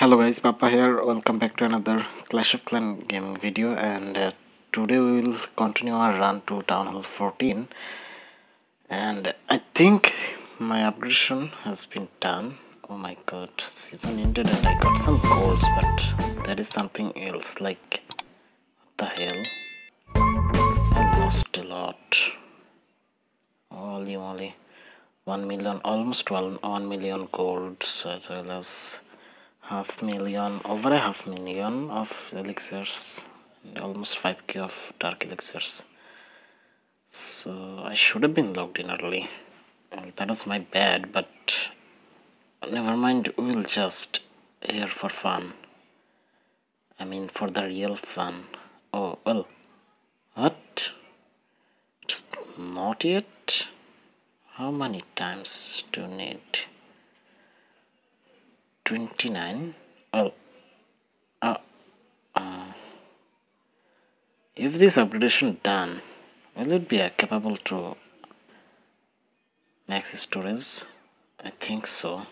hello guys pappa here. Welcome back to another clash of clan gaming video. And uh, today we will continue our run to town hall 14 and i think my upgradation has been done. Oh my god season ended and i got some golds but that is something else. Like what the hell? I lost a lot. Holy moly. 1 million almost 1, 1 million golds as well as half million over a half million of elixirs and almost 5k of dark elixirs. So I should have been logged in early. Well, that was my bad but never mind we'll just here for fun. I mean for the real fun. Oh well what? It's not yet? How many times do you need 29 well uh, uh, if this upgradation done will it be capable to max storage? I think so.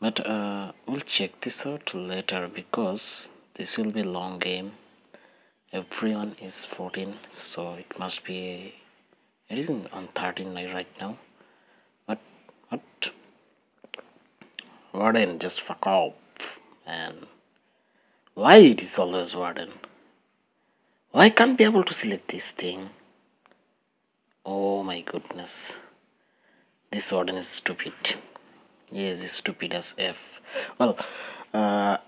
But uh, we'll check this out later because this will be long game. Everyone is 14 so it must be it isn't on 13 right now. But what Warden, just fuck off, man. Why it is always Warden? Why can't be able to select this thing? Oh my goodness. This Warden is stupid. He is stupid as F. Well, uh,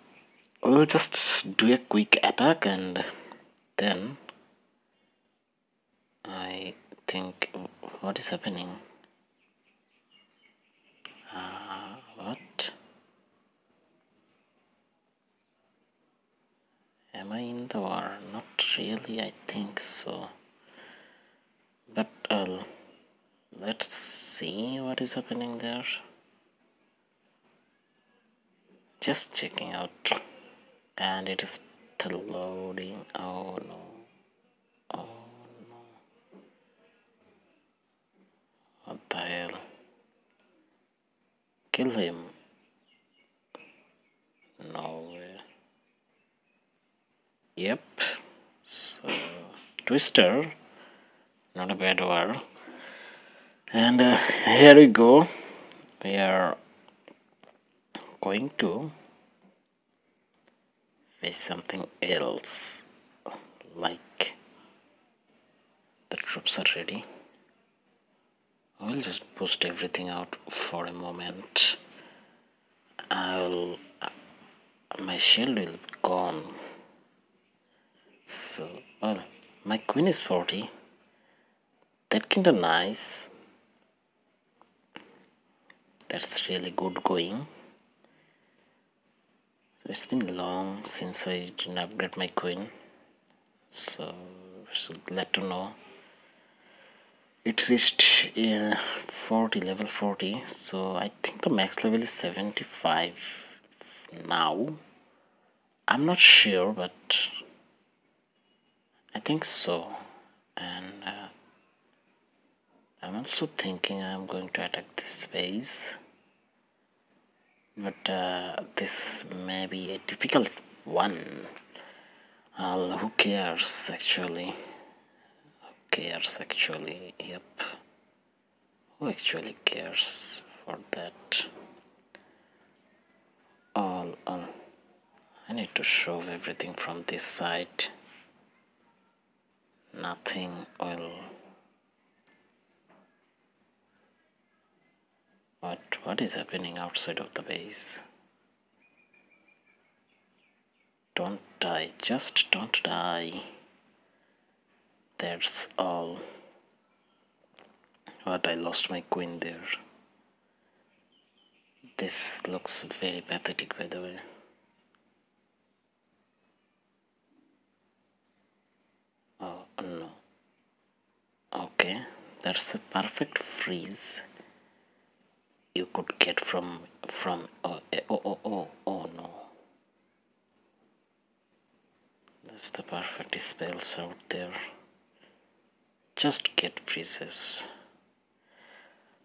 we'll just do a quick attack and then I think what is happening? Am I in the war? Not really, I think so. But uh, let's see what is happening there. Just checking out. And it is still loading. Oh no. Oh no. What the hell? Kill him. Yep. So twister not a bad word and uh, here we go. We are going to face something else like the troops are ready. I'll just boost everything out for a moment. I'll uh, my shield will be gone so well my queen is 40 that kinda nice. That's really good going. It's been long since I didn't upgrade my queen. So should let to know. It reached uh, 40 level 40 so I think the max level is 75 now. I'm not sure but I think so. And uh, I'm also thinking I'm going to attack this space. But uh, this may be a difficult one. Uh, who cares actually? Who cares actually? Yep. Who actually cares for that? All all. I need to show everything from this side nothing oil what what is happening outside of the base? Don't die. Just don't die. That's all. But I lost my queen there? This looks very pathetic by the way no okay that's a perfect freeze you could get from from oh eh, oh oh oh, oh no. That's the perfect spells out there. Just get freezes.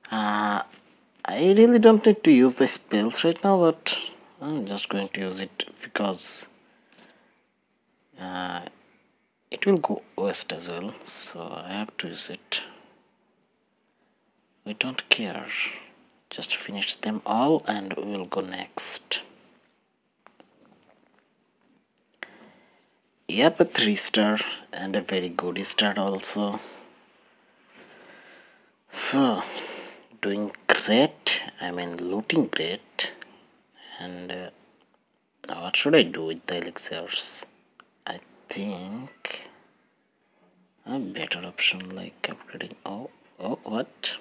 Uh, I really don't need to use the spells right now but I'm just going to use it because uh, it will go west as well. So I have to use it. We don't care. Just finish them all and we will go next. Yep a three star and a very good start also. So doing great I mean looting great. And uh, what should I do with the elixirs think a better option like upgrading. Oh oh what?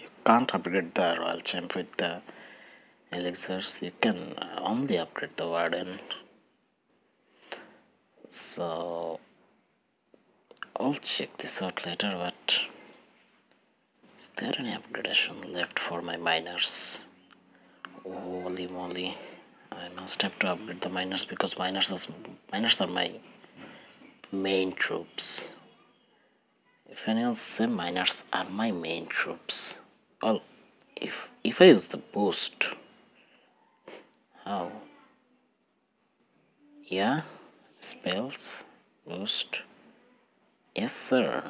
You can't upgrade the royal champ with the elixirs. You can only upgrade the warden. So I'll check this out later but is there any upgradation left for my miners? Holy moly I must have to upgrade the miners because miners are, miners are my main troops. If anyone say miners are my main troops well if if I use the boost how? Yeah spells boost. Yes sir.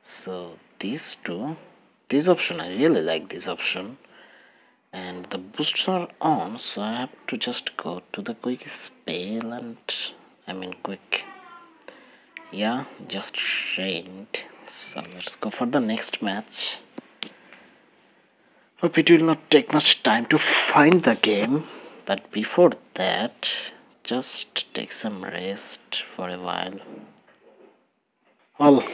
So these two this option I really like this option and the boosts are on so I have to just go to the quick spell and I mean quick. Yeah just trained so let's go for the next match. Hope it will not take much time to find the game. But before that just take some rest for a while. Well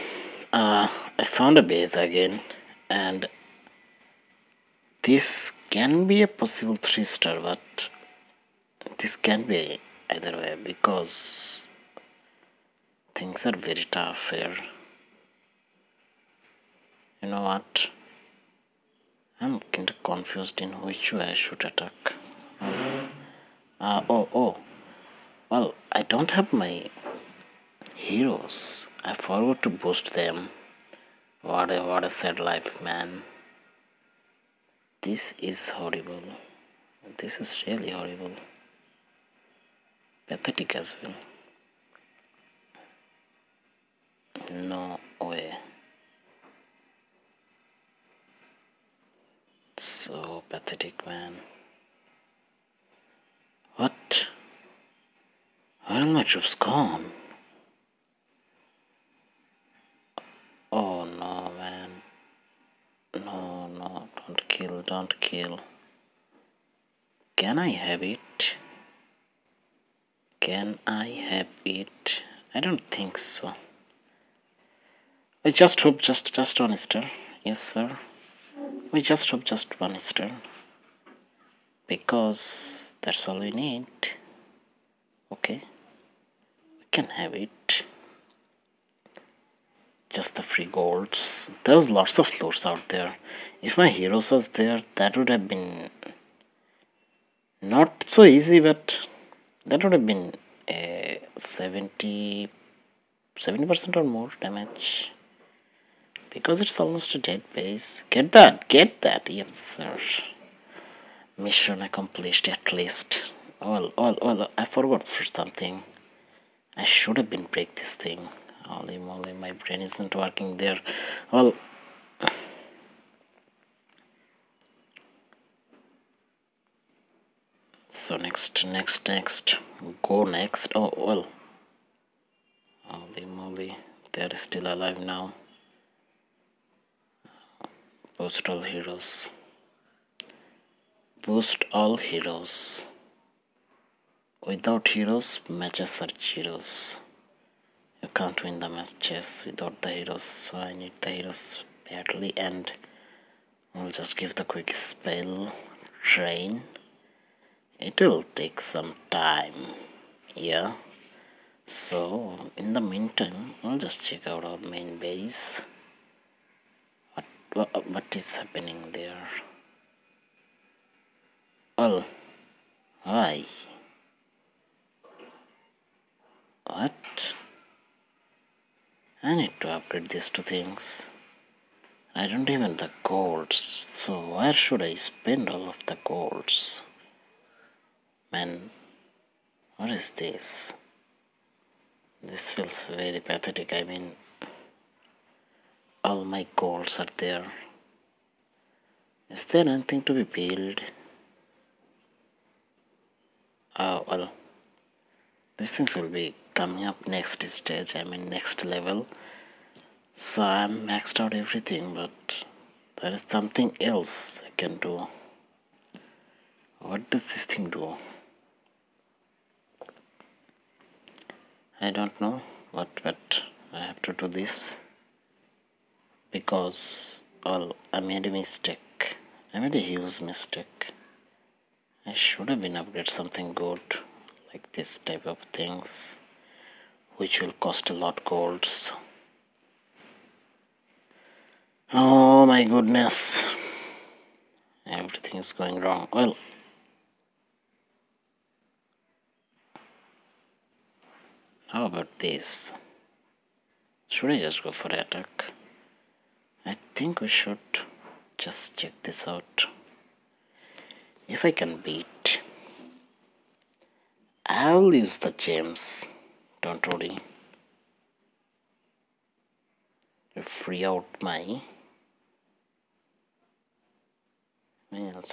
uh, I found a base again and this can be a possible 3 star but this can be either way because things are very tough here you know what I'm kind of confused in which way I should attack uh, oh oh well, I don't have my heroes. I forgot to boost them. What a, what a sad life, man. This is horrible. This is really horrible. Pathetic as well. No way. So pathetic, man. What? Where are my troops gone? Oh no, man. Kill, don't kill. Can I have it? Can I have it? I don't think so. I just hope just just one star. Yes, sir. We just hope just one star. Because that's all we need. Okay We can have it just the free golds there's lots of floors out there. If my heroes was there that would have been not so easy but that would have been a 70 70% or more damage. Because it's almost a dead base. Get that get that. Yes sir. Mission accomplished at least. Well well well i forgot for something. I should have been break this thing. Holy moly, my brain isn't working there. Well, so next, next, next, go next. Oh well. Holy moly, they're still alive now. Boost all heroes. Boost all heroes. Without heroes, matches are zeros. You can't win the matches without the heroes, so I need the heroes badly and I'll just give the quick spell train. It will take some time, yeah. So in the meantime, I'll just check out our main base. What what, what is happening there? Well, why? What? I need to upgrade these two things. I don't even the golds. So where should I spend all of the golds? Man, what is this? This feels very pathetic. I mean, all my golds are there. Is there anything to be built? Oh, well, these things will be coming up next stage, I mean next level. So I'm maxed out everything but there is something else I can do. What does this thing do? I don't know what but I have to do this. Because well I made a mistake. I made a huge mistake. I should have been upgrade something good like this type of things which will cost a lot gold Oh my goodness. Everything is going wrong. Well, how about this? Should I just go for attack? I think we should just check this out. If I can beat, I'll use the gems. Don't worry. To free out my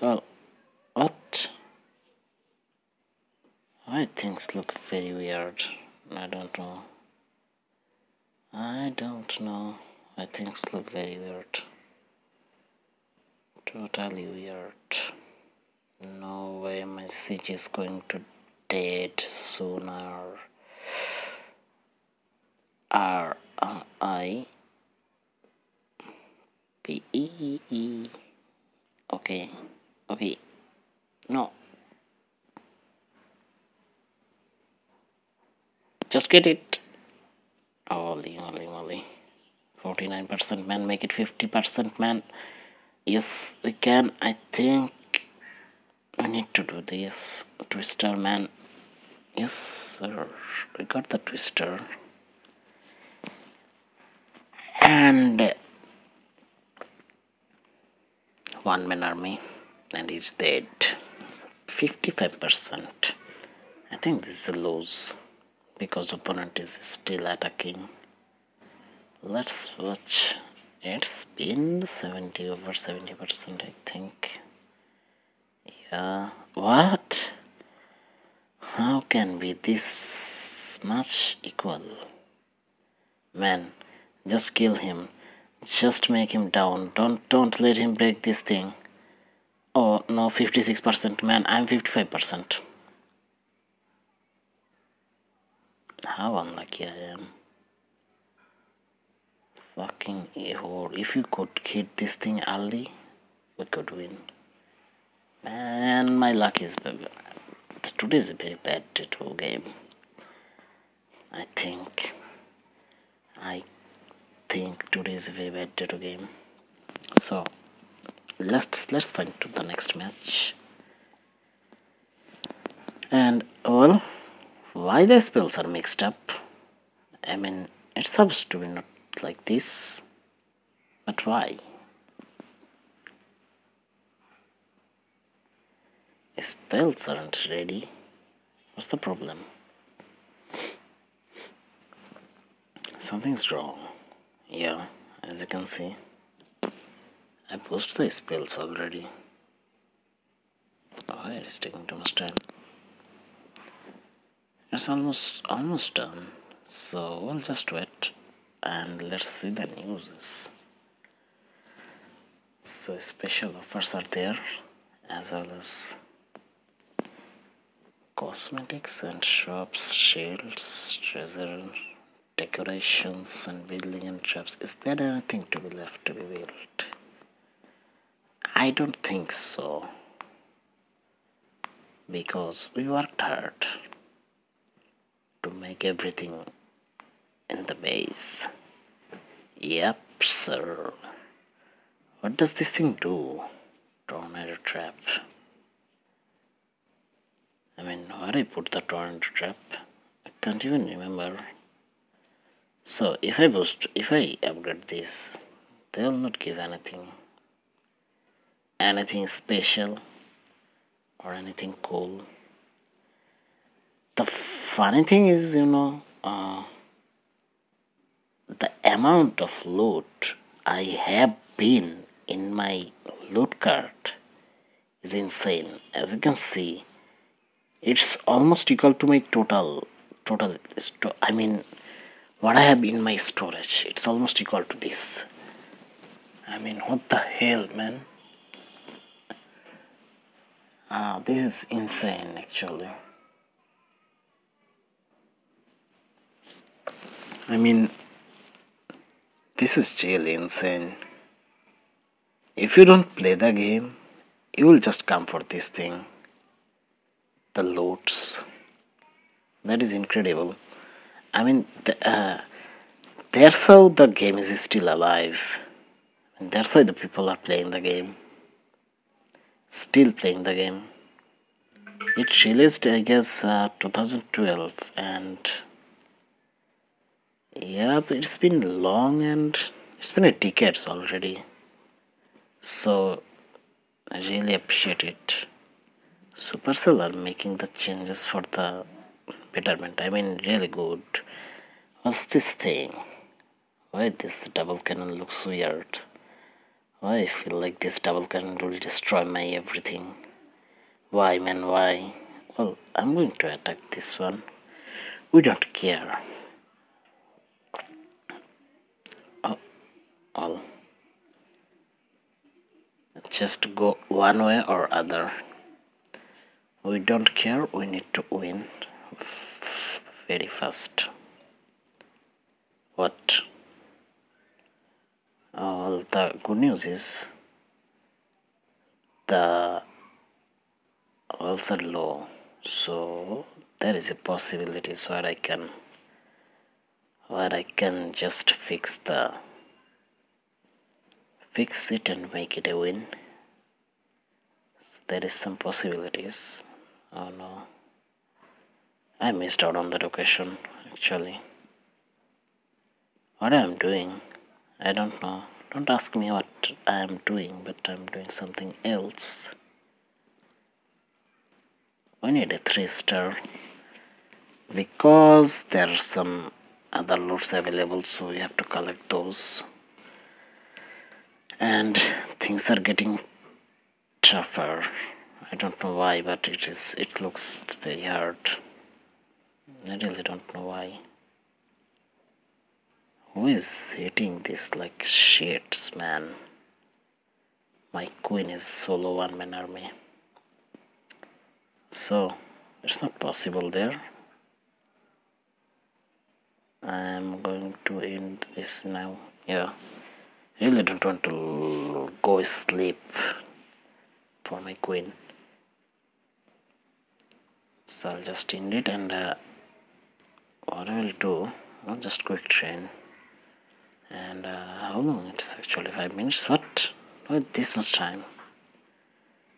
well. What? Why things look very weird? I don't know. I don't know. I things look very weird. Totally weird. No way my siege is going to dead sooner. R I P E okay okay no. Just get it. Holy moly moly. 49% man make it 50% man. Yes we can. I think we need to do this. Twister man. Yes sir. We got the twister and one man army and he's dead. 55% I think this is a lose because opponent is still attacking. Let's watch. It's been 70 over 70% I think. Yeah. What? How can be this much equal? Man just kill him. Just make him down. Don't don't let him break this thing. Oh no 56% man i'm 55% how unlucky i am. Fucking a if you could hit this thing early we could win. Man my luck is today is a very bad tattoo game. I think i think today is a very bad day to game. So let's let's find to the next match. And well why the spells are mixed up? I mean it's supposed to be not like this but why? Spells aren't ready. What's the problem? Something's wrong yeah as you can see I posted the spells already. Oh it is taking too much time. It's almost almost done. So we'll just wait and let's see the news so special offers are there as well as cosmetics and shops shields treasure decorations and building and traps. Is there anything to be left to be built? I don't think so. Because we worked hard to make everything in the base. Yep, sir. What does this thing do? Tornado trap. I mean, where I put the tornado trap? I can't even remember so if I boost if I upgrade this they will not give anything. Anything special or anything cool. The funny thing is you know uh, the amount of loot I have been in my loot cart is insane. As you can see it's almost equal to my total total I mean what I have in my storage it's almost equal to this. I mean what the hell man? Ah this is insane actually. I mean this is really insane. If you don't play the game you will just come for this thing. The loads that is incredible I mean, the, uh, that's how the game is still alive. And that's why the people are playing the game. Still playing the game. It released, I guess, uh, 2012, and yeah, it's been long and it's been a decades already. So I really appreciate it. Supercell are making the changes for the betterment. I mean, really good. What's this thing? Why this double cannon looks weird? Why I feel like this double cannon will destroy my everything? Why, man, why? Well, I'm going to attack this one. We don't care. Oh, all. Just go one way or other. We don't care, we need to win very fast what all the good news is the are low so there is a possibility where I can where I can just fix the fix it and make it a win. So there is some possibilities. Oh no I missed out on that occasion actually. What I am doing, I don't know. Don't ask me what I am doing, but I'm doing something else. We need a 3 star because there are some other loads available so we have to collect those and things are getting tougher I don't know why but it is it looks very hard I really don't know why. Who is hitting this like shits, man? My queen is solo one man army. So, it's not possible there. I'm going to end this now. Yeah, really don't want to go sleep for my queen. So I'll just end it and uh, what I will do. I'll just quick train. And uh, how long it is actually? 5 minutes? What? Why this much time.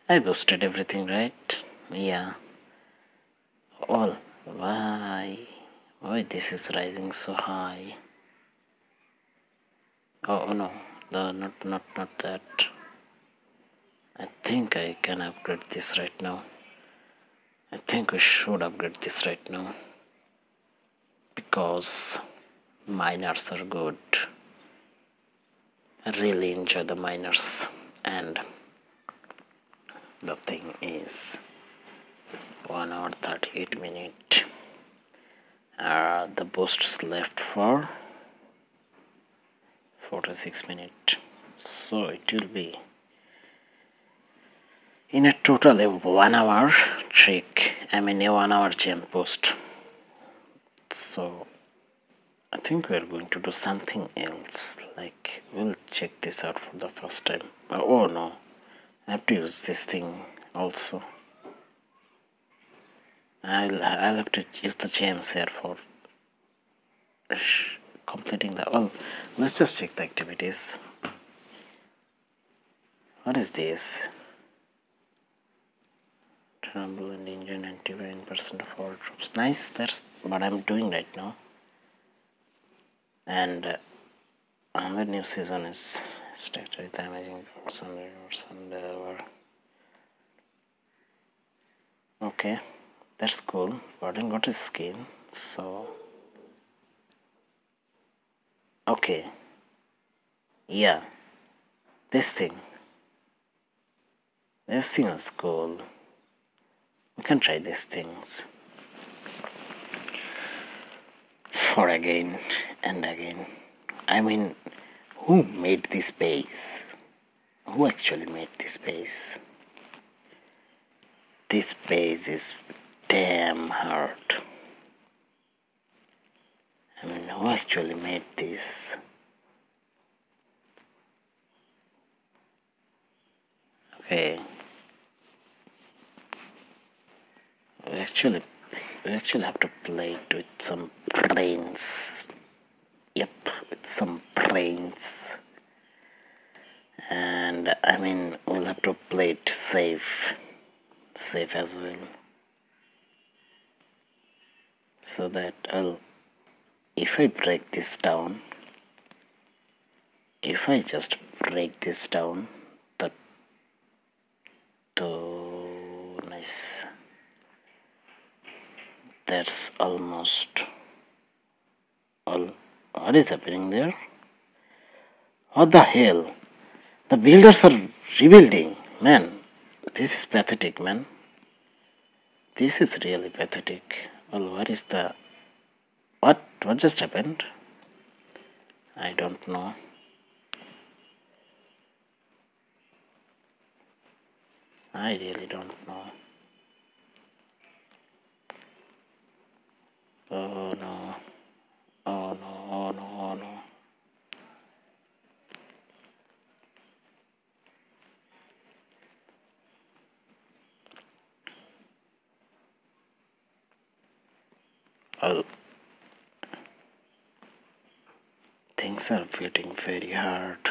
I boosted everything right? Yeah. All. Why? Why this is rising so high? Oh, oh no. No not not not that. I think I can upgrade this right now. I think we should upgrade this right now because miners are good. I really enjoy the miners and the thing is 1 hour 38 minute uh, the boosts left for 46 minute. So it will be in a total of one hour trick I mean a one hour gem post so I think we are going to do something else. Like we'll check this out for the first time. Uh, oh no. I have to use this thing also. I'll, I'll have to use the gems here for completing the well let's just check the activities. What is this? Engine 99% of all troops. Nice, that's what I'm doing right now. And uh, another new season is started with amazing gods and rivers and uh, okay that's cool. Gordon got his skin so. Okay. Yeah. This thing. This thing is cool we can try these things. For again and again. I mean who made this base who actually made this base this base is damn hard. I mean who actually made this? Okay we actually we actually have to play it with some brains. Yep with some brains. And I mean we'll have to play it safe. Safe as well. So that I'll if I break this down if I just break this down that to nice that's almost all what is happening there what the hell the builders are rebuilding man this is pathetic, man. This is really pathetic. Well, what is the... What? What just happened? I don't know. I really don't know. Oh no. Oh no, oh no, oh no. Oh. things are getting very hard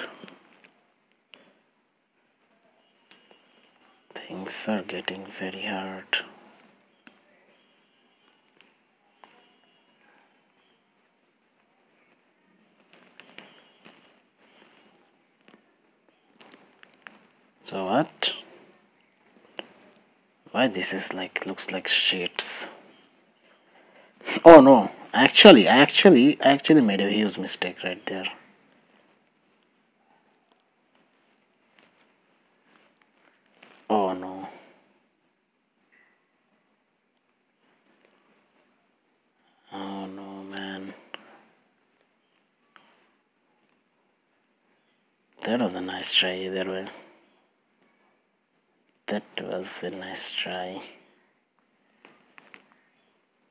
things are getting very hard so what? Why this is like looks like sheets oh no. Actually actually actually made a huge mistake right there. Oh no. Oh no man. That was a nice try either way that was a nice try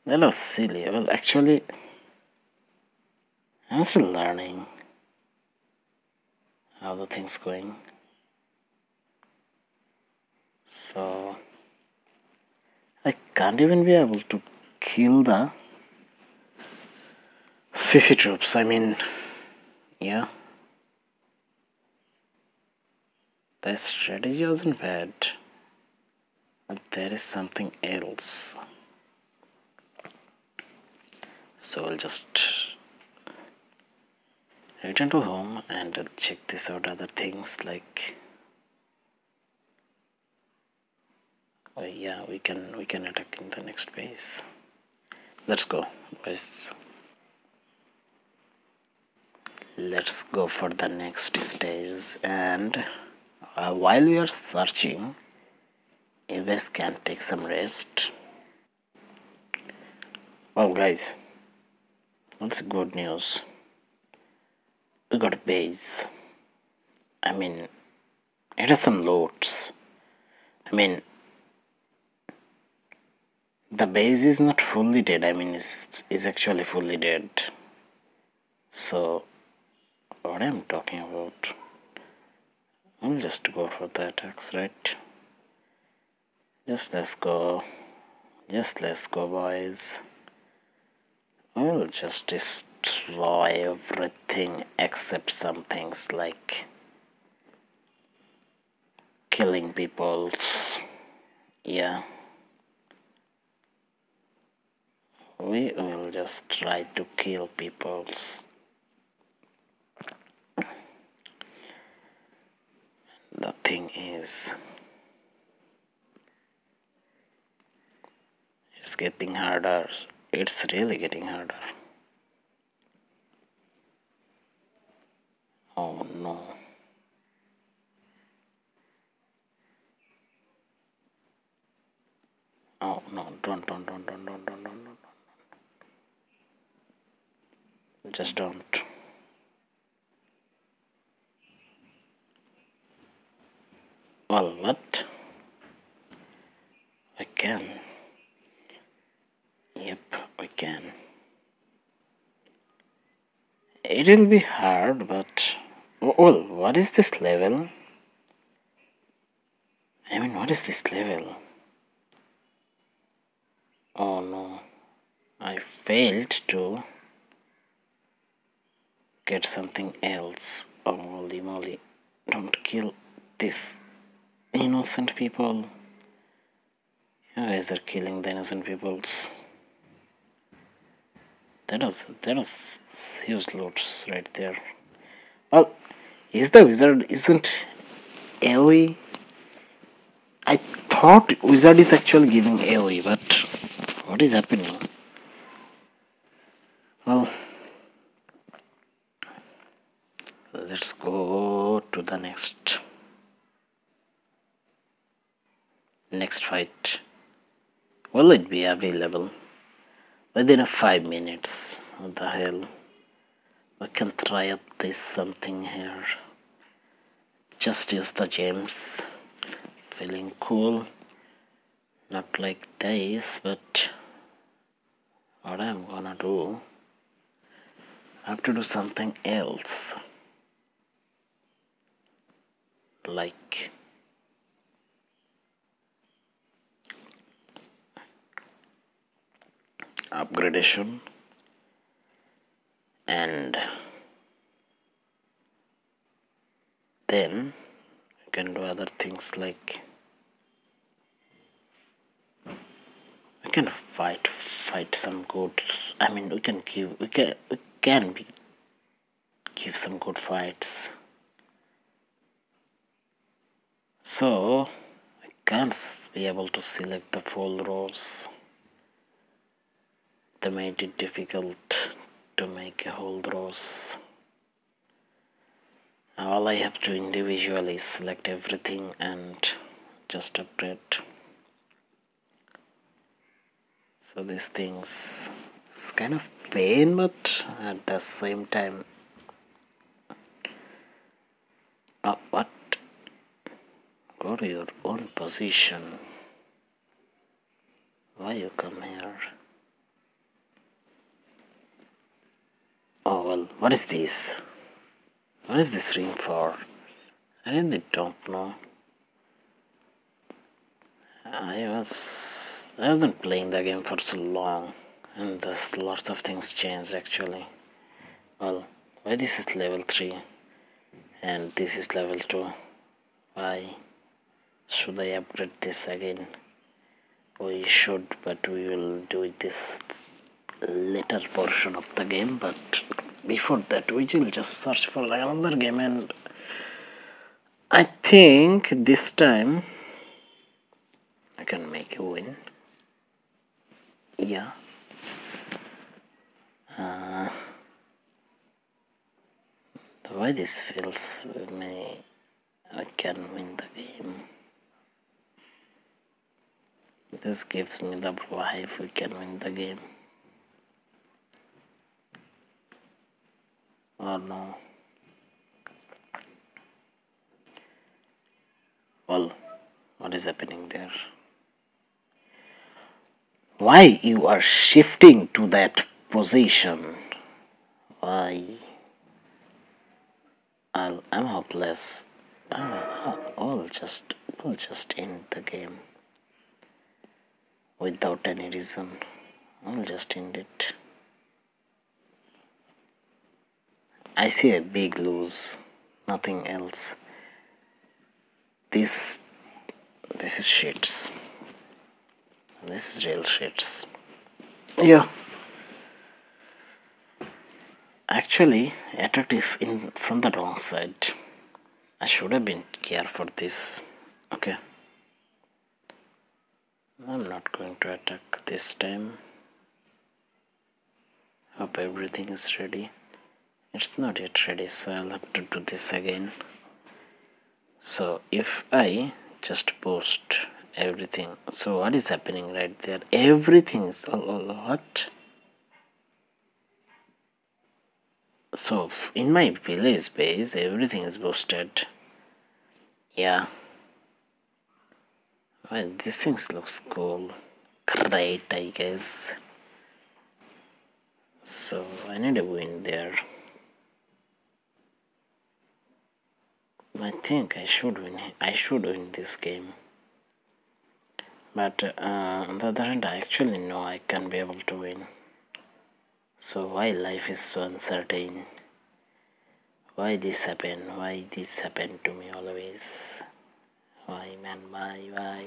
that was silly. Well, actually, I'm still learning how the thing's going. So, I can't even be able to kill the CC troops. I mean, yeah. The strategy wasn't bad, but there is something else. So I'll just return to home and check this out other things like oh yeah we can we can attack in the next phase let's go guys. Let's go for the next stage and uh, while we are searching guys can take some rest. Well guys that's good news? We got a base. I mean it has some loads. I mean the base is not fully dead. I mean it's, it's actually fully dead. So what I'm talking about I'll just go for the attacks right just let's go just let's go boys I'll just destroy everything except some things like killing people. Yeah. We will just try to kill people. the thing is it's getting harder. It's really getting harder. Oh no. Oh no. Don't don't don't don't don't don't don't, don't. just don't. Well what? I can yep I can it will be hard but well what is this level? I mean what is this level? Oh no. I failed to get something else. Oh holy moly. Don't kill this innocent people. You guys are killing the innocent peoples. That was that was huge loot right there. Well, is the wizard isn't AoE? I thought wizard is actually giving AoE, but what is happening? Well, let's go to the next. next fight will it be available within five minutes. What the hell? We can try up this something here. Just use the gems. Feeling cool. Not like this but what I'm gonna do I have to do something else. Like upgradation and then you can do other things like we can fight fight some good I mean we can give we can we can be give some good fights. So I can't be able to select the full rows they made it difficult to make a whole rows all I have to individually select everything and just update so these things it's kind of pain but at the same time uh, what go to your own position? Why you come here Oh well, what is this? What is this ring for? I really don't know. I was I wasn't playing the game for so long and there's lots of things changed actually. Well, why this is level 3 and this is level 2? Why should I upgrade this again? We should but we will do this later portion of the game but before that we will just search for another game and I think this time I can make a win. Yeah. Uh, the way this feels me I can win the game. This gives me the vibe if we can win the game Oh no. Well, what is happening there? Why you are shifting to that position? Why? I'll, I'm hopeless. I'll, I'll just, I'll just end the game without any reason. I'll just end it. I see a big lose, nothing else. This, this is shits. This is real shits. Yeah. Actually, attractive in from the wrong side. I should have been care for this okay I'm not going to attack this time hope everything is ready it's not yet ready so I'll have to do this again. So if I just post everything so what is happening right there? Everything is all, all what? So in my village base everything is boosted yeah. Well these things looks cool. Great I guess. So I need a win there I think I should win I should win this game but uh, on the other hand I actually know I can be able to win so why life is so uncertain? Why this happen? Why this happen to me always? Why man why why?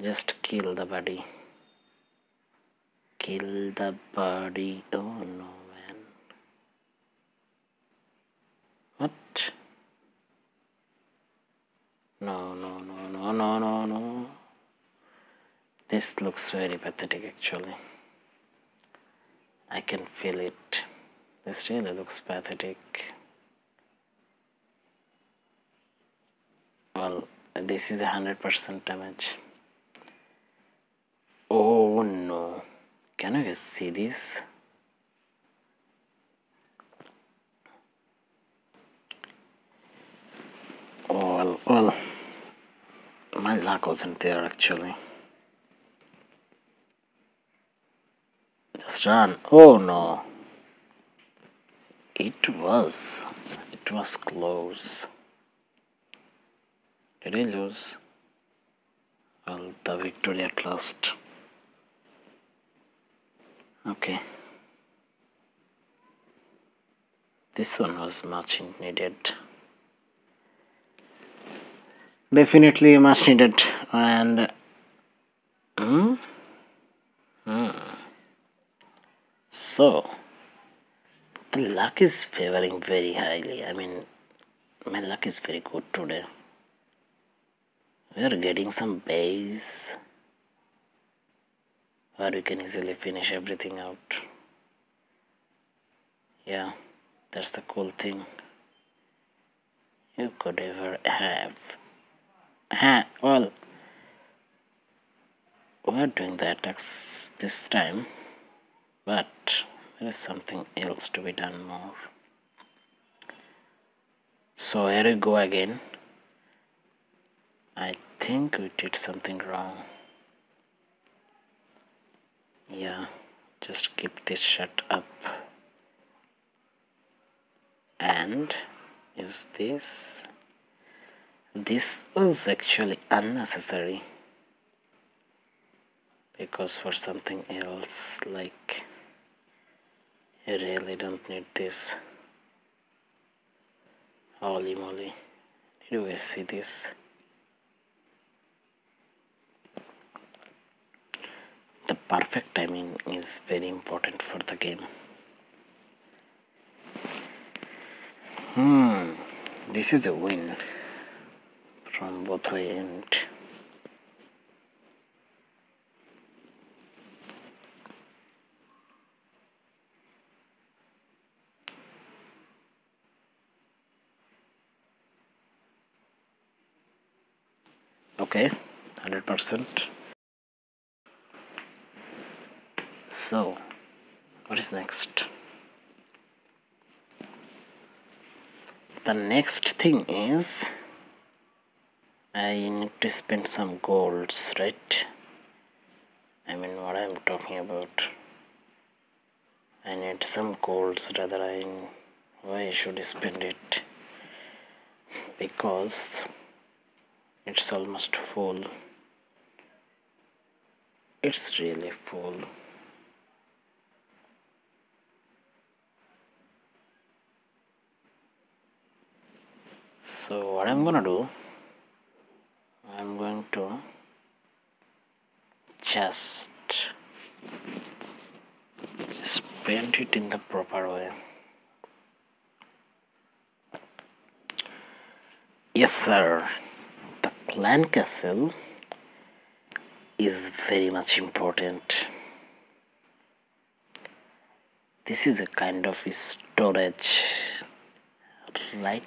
Just kill the body. Kill the body. Oh no man. What? No no no no no no no. This looks very pathetic actually. I can feel it. This really looks pathetic. Well, this is a hundred percent damage. Oh no. Can guys see this? Oh well, well my luck wasn't there actually. Just run. Oh no. It was. It was close. Did I lose? Well, the victory at last. Okay. This one was much needed. Definitely must need it and hmm? Hmm. So, the luck is favoring very highly. I mean, my luck is very good today. We are getting some base where we can easily finish everything out. Yeah, that's the cool thing you could ever have. Ha, well, we are doing the attacks this time but there is something else to be done more. So here we go again. I think we did something wrong. Yeah just keep this shut up. And use this this was actually unnecessary. Because for something else like I really don't need this. Holy moly. Did you guys see this? The perfect timing is very important for the game. Hmm. This is a win from both ends okay 100% so what is next? The next thing is I need to spend some golds right? I mean what I'm talking about. I need some golds rather I why I should spend it. Because it's almost full. It's really full. So what I'm gonna do I'm going to just paint it in the proper way Yes, sir. The clan castle is very much important. This is a kind of storage, right?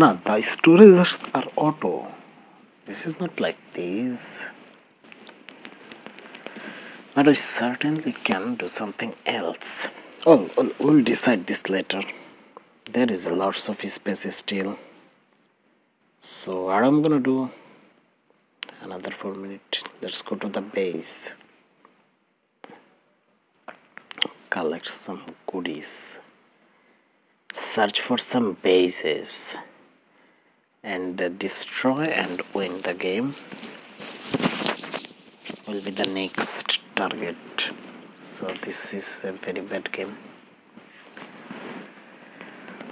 No, the storages are auto. This is not like this. But we certainly can do something else. Oh, we'll decide this later. There is a lots of space still. So what I'm gonna do? Another four minutes. Let's go to the base. Collect some goodies. Search for some bases and uh, destroy and win the game will be the next target. So this is a very bad game.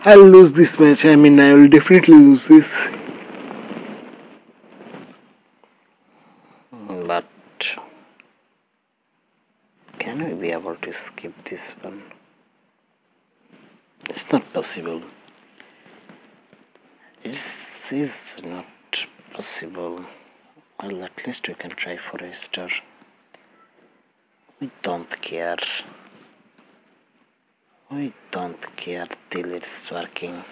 I'll lose this match. I mean I will definitely lose this. But can we be able to skip this one? It's not possible this is not possible. Well at least we can try for a we don't care. We don't care till it's working.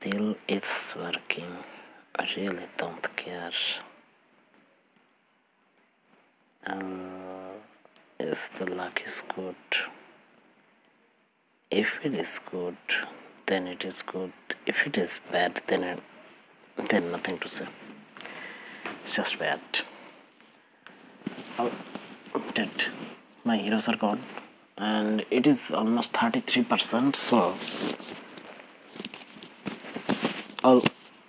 Till it's working. I really don't care. Uh, is the luck is good? If it is good then it is good. If it is bad then then nothing to say. It's just bad. Oh dead. My heroes are gone. And it is almost 33 percent so oh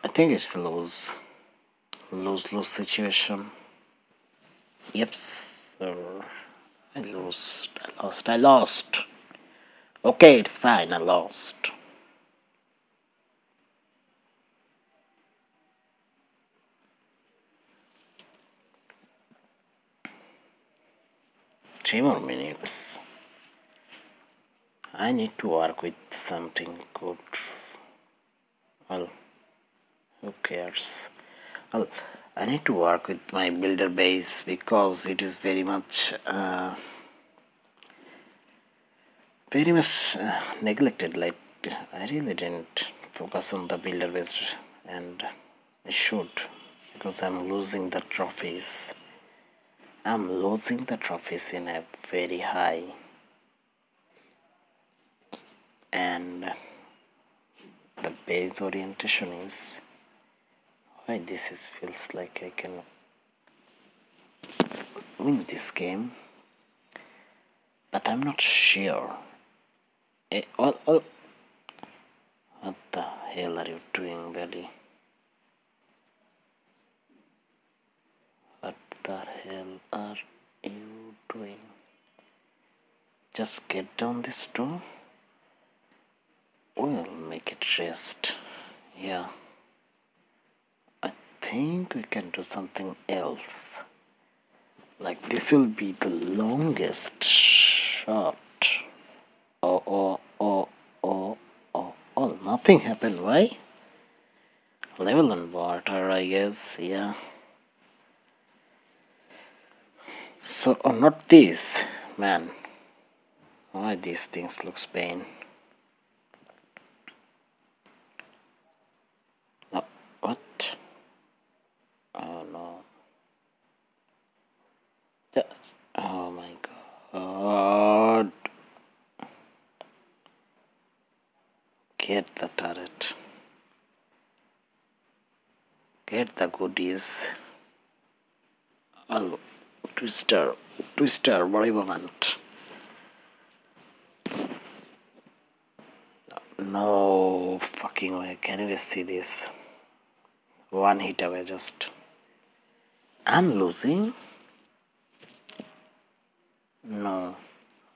I think it's lose lose lose situation. Yep sir I lost I lost I lost. Okay it's fine I lost three more minutes I need to work with something good. Well who cares? Well I need to work with my builder base because it is very much uh, very much uh, neglected. Like I really didn't focus on the builder base and I should because I'm losing the trophies I'm losing the trophies in a very high. And the base orientation is why this is feels like I can win this game. But I'm not sure. Eh, all, all, what the hell are you doing buddy the hell are you doing? Just get down this door. We'll make it rest. Yeah. I think we can do something else. Like this will be the longest shot. Oh, oh, oh, oh, oh, oh, nothing happened. Why? Level on water, I guess. Yeah. So oh, not this man. Why these things looks pain oh, what? Oh no. Yeah. oh my god. Get the turret. Get the goodies. Oh twister twister whatever moment no fucking way. Can you see this? One hit away just. I'm losing? No.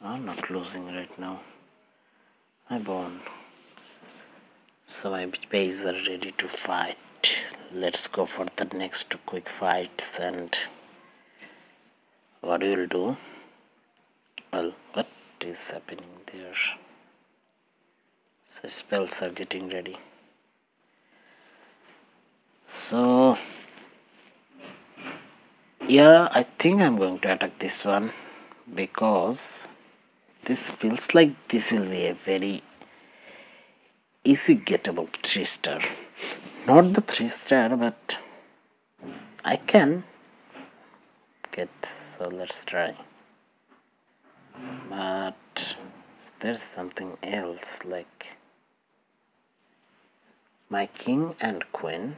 I'm not losing right now. I won. So my base are ready to fight. Let's go for the next quick fights and what you will do? Well what is happening there? So spells are getting ready. So yeah I think I'm going to attack this one because this feels like this will be a very easy gettable 3 star. Not the 3 star but I can so let's try but there's something else like my king and queen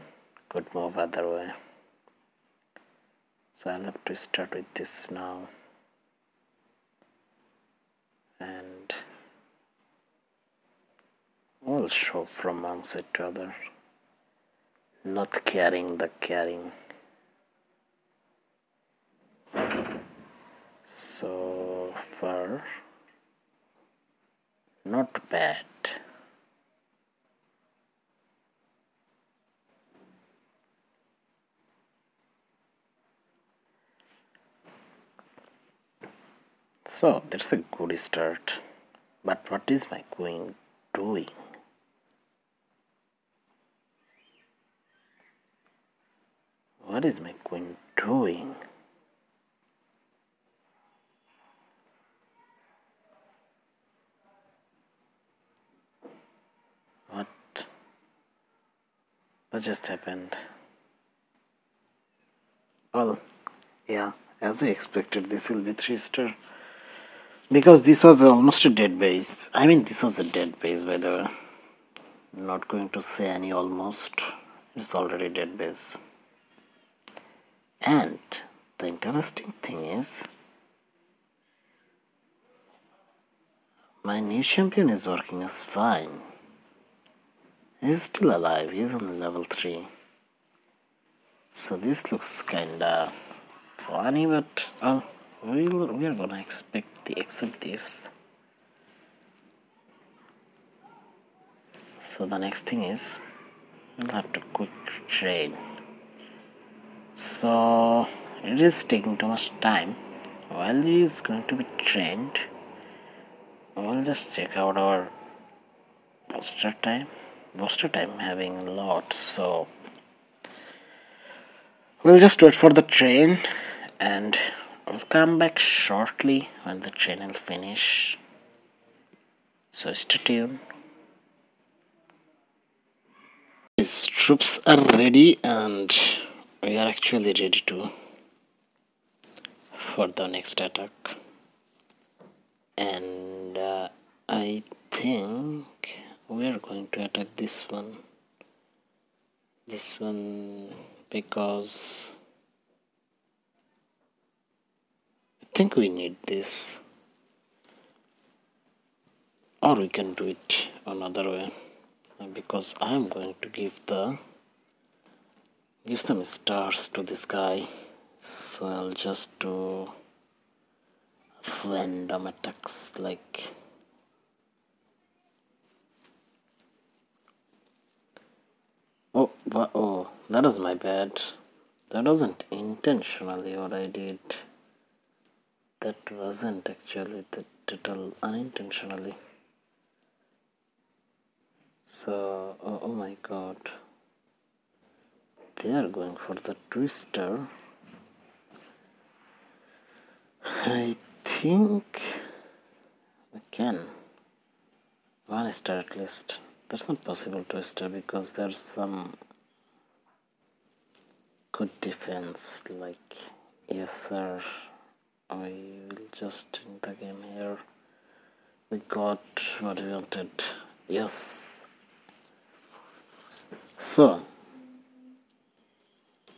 could move other way. So I'll have to start with this now. And all show from one side to other not caring the caring so far not bad So that's a good start. But what is my queen doing? What is my queen doing? What? What just happened? Well, yeah, as we expected, this will be 3 star. Because this was almost a dead base. I mean this was a dead base by the way. Not going to say any almost. It's already dead base. And the interesting thing is my new champion is working as fine he's still alive. He's on level 3 so this looks kinda funny but oh we we are gonna expect the accept this so the next thing is we'll have to quick train. So it is taking too much time. While it is going to be trained we'll just check out our poster time booster time having a lot so we'll just wait for the train and I'll come back shortly when the train will finish. So stay tuned. His troops are ready and we are actually ready to for the next attack. And uh, I think we are going to attack this one. This one because I think we need this. Or we can do it another way. Because I'm going to give the give some stars to this guy. So I'll just do random attacks like oh but oh that was my bad. That wasn't intentionally what I did. That wasn't actually the total unintentionally. So oh, oh my god. They are going for the twister. I think I can. One star at least that's not possible twister because there's some good defense like yes sir I will just end the game here. We got what we wanted. Yes. So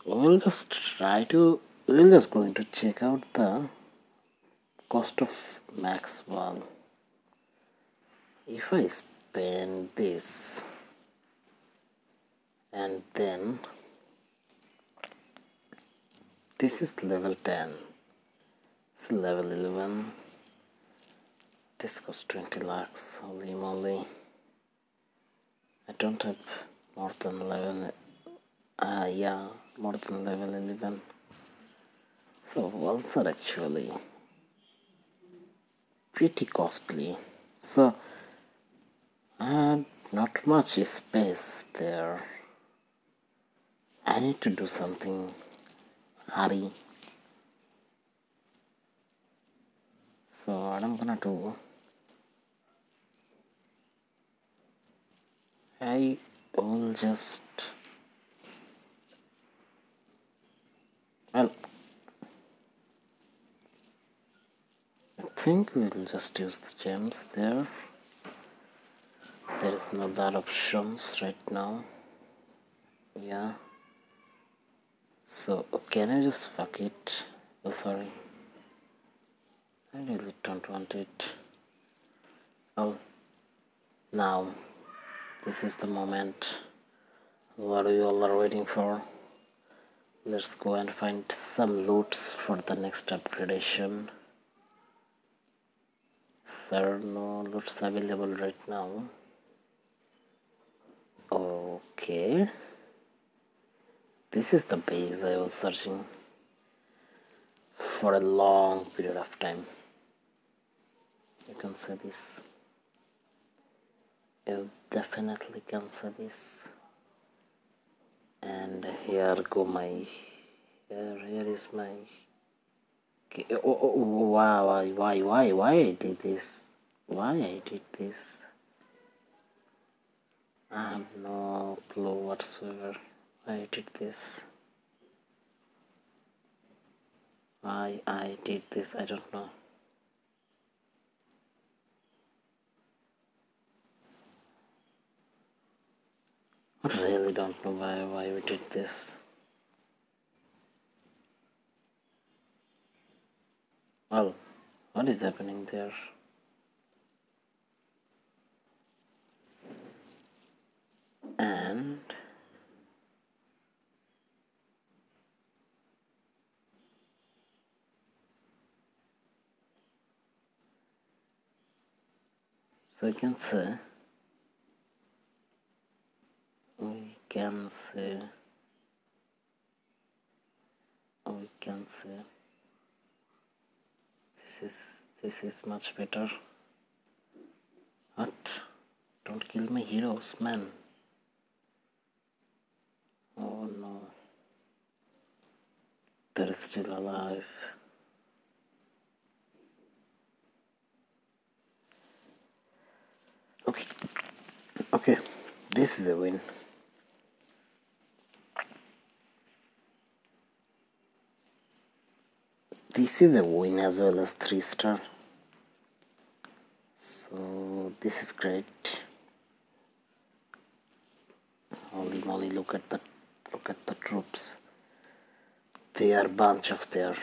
we'll just try to we're just going to check out the cost of max wall. If I spend this. And then this is level 10 it's level 11 this costs 20 lakhs. Holy moly. I don't have more than 11 ah uh, yeah more than level 11 so walls are actually pretty costly. So uh, not much space there. I need to do something. Hurry. So what I'm gonna do I will just well I think we'll just use the gems there there is no other options right now. Yeah. So can I just fuck it? Oh sorry. I really don't want it. Oh now this is the moment. What you all are waiting for. Let's go and find some loots for the next upgradation. Sir no loots available right now okay. This is the base I was searching for a long period of time. You can see this. You definitely can see this. And here go my here here is my oh, oh, oh, why why why why I did this? Why I did this I have no clue whatsoever I did this why I did this I don't know I really don't know why, why we did this. Well, what is happening there? And so you can see we can see we can see. This is this is much better. What? Don't kill my heroes man oh no they're still alive. Okay. Okay. This is a win. This is a win as well as three star. So this is great. Holy moly look at the look at the troops. They are bunch of there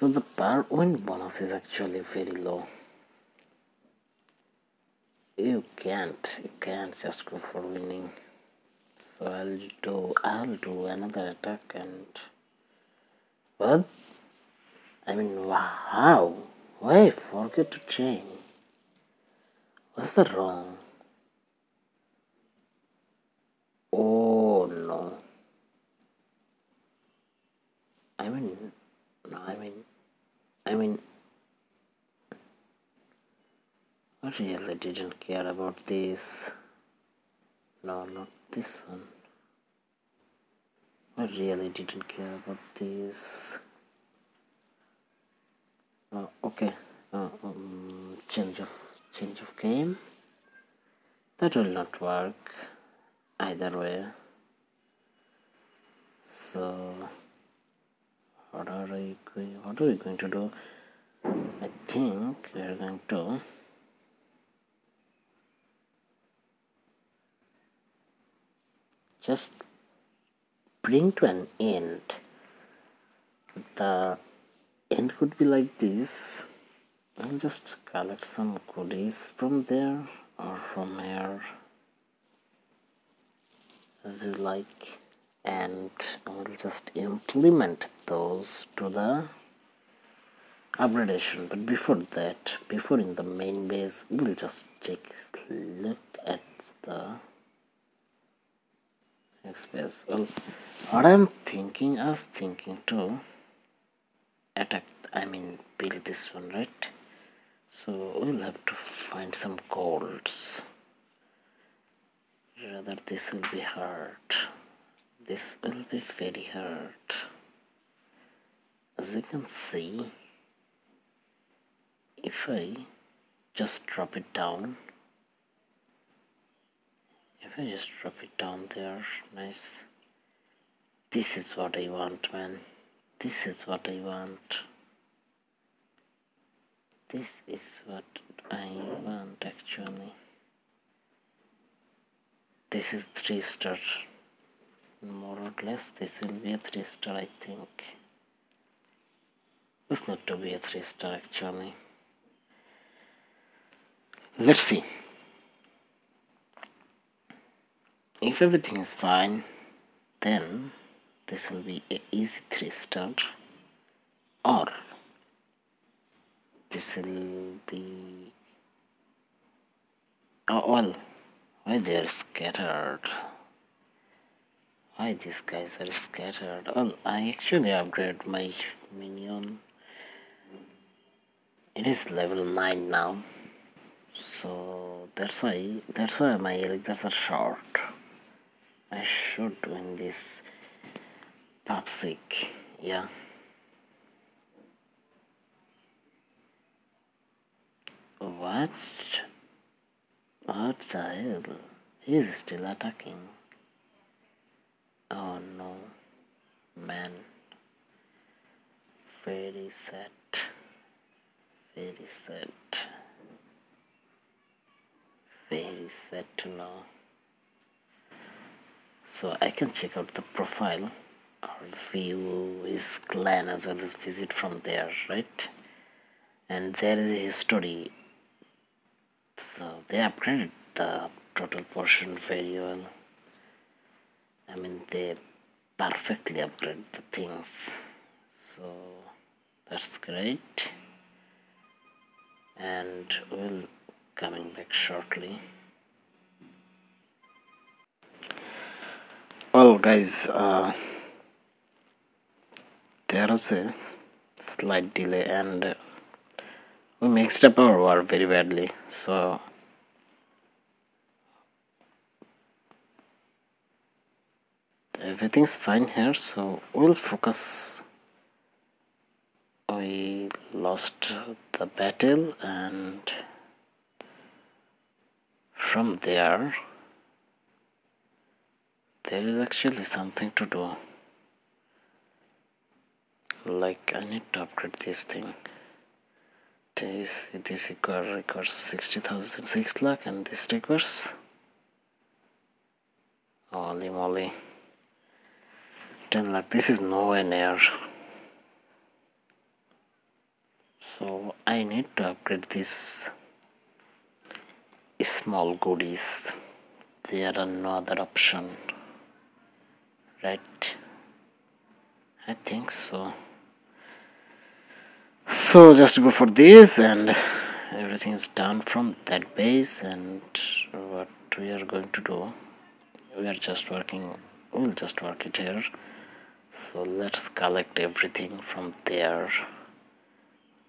so the per win bonus is actually very low. You can't you can't just go for winning. So I'll do I'll do another attack and what I mean wow. Why forget to change what's the wrong oh no I mean I mean I mean I really didn't care about this? No not this one. I really didn't care about this? Uh, okay. Uh, um, change of change of game? That will not work either way so what are we going what are we going to do? I think we are going to just bring to an end. The end could be like this. I'll just collect some goodies from there or from here as you like and I will just implement those to the upgradation. But before that before in the main base we'll just a look at the space well what i'm thinking i was thinking to attack i mean build this one right? So we'll have to find some golds. Rather this will be hard this will be very hard as you can see if I just drop it down if I just drop it down there nice this is what I want man. This is what I want. This is what I want actually. This is 3 star more or less this will be a 3 star I think. It's not to be a 3 star actually. Let's see. If everything is fine then this will be a easy 3 star or this will be oh well why they are scattered why these guys are scattered well I actually upgraded my minion it is level 9 now so that's why that's why my elixirs are short I should win this Popsic yeah What? What the hell? He's still attacking. Oh no. Man. Very sad. Very sad. Very sad to know. So I can check out the profile or view his clan as well as visit from there, right? And there is a history so they upgraded the total portion very well I mean they perfectly upgrade the things. So that's great. And we'll coming back shortly. Well guys uh, there was a slight delay and we mixed up our war very badly. So everything's fine here so we'll focus. We lost the battle and from there there is actually something to do. Like I need to upgrade this thing. This this requires, requires 60,000 6 lakh and this requires holy moly 10 lakh this is nowhere near. So I need to upgrade this small goodies. There are no other option right? I think so. So just go for this and everything is done from that base and what we are going to do. We are just working we'll just work it here so let's collect everything from there.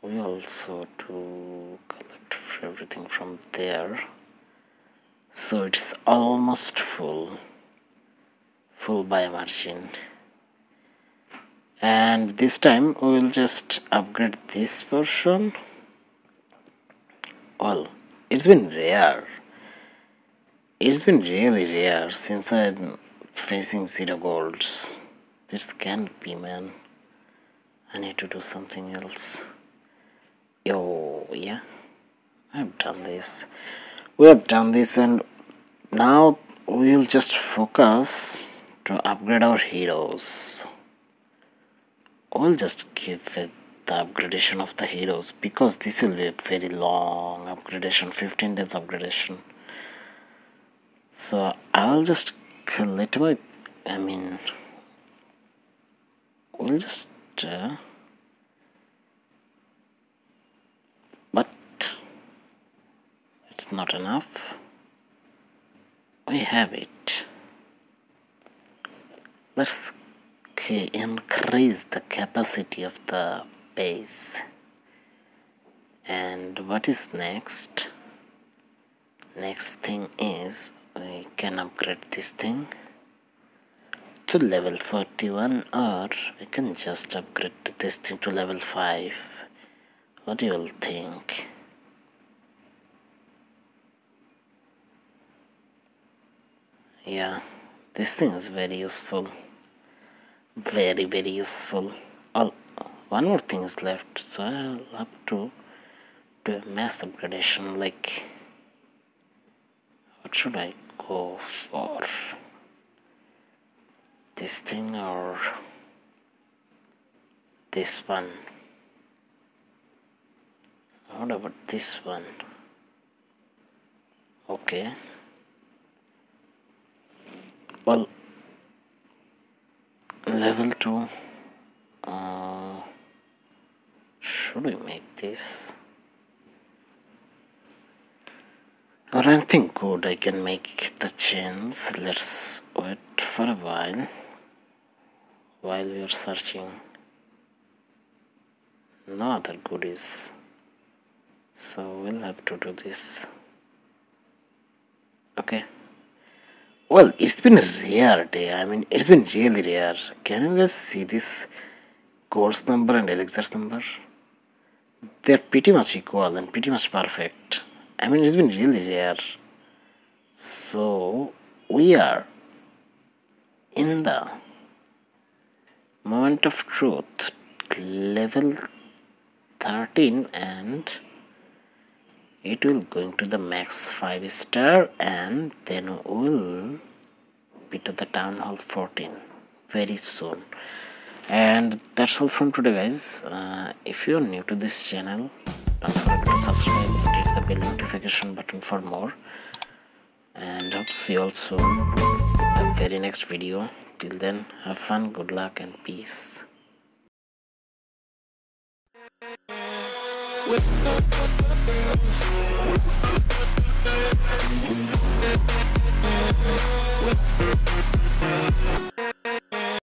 We also to collect everything from there. So it's almost full. Full by margin. And this time we will just upgrade this portion well it's been rare. It's been really rare since I'm facing zero golds this can't be man. I need to do something else. Yo yeah. I've done this. We have done this and now we'll just focus to upgrade our heroes. I'll just give it the upgradation of the heroes because this will be a very long upgradation 15 days upgradation. So I'll just let my I mean we'll just uh, but it's not enough. We have it. Let's increase the capacity of the base and what is next? Next thing is we can upgrade this thing to level 41 or we can just upgrade this thing to level 5 what do you all think? Yeah this thing is very useful. Very very useful. All one more thing is left so I'll have to do a mass upgradation like what should I go for this thing or this one? What about this one? Okay. Well level 2 uh, should we make this? Or anything good I can make the chains. Let's wait for a while while we are searching no other goodies so we'll have to do this okay well, it's been a rare day. I mean, it's been really rare. Can you guys see this gold's number and elixir's number? They're pretty much equal and pretty much perfect. I mean, it's been really rare. So, we are in the moment of truth level 13 and it will going to the max 5 star and then we'll be to the town hall 14 very soon. And that's all from today guys. Uh, if you're new to this channel don't forget to subscribe and hit the bell notification button for more. And hope see you all soon in the very next video Till then, have fun, good luck, and peace.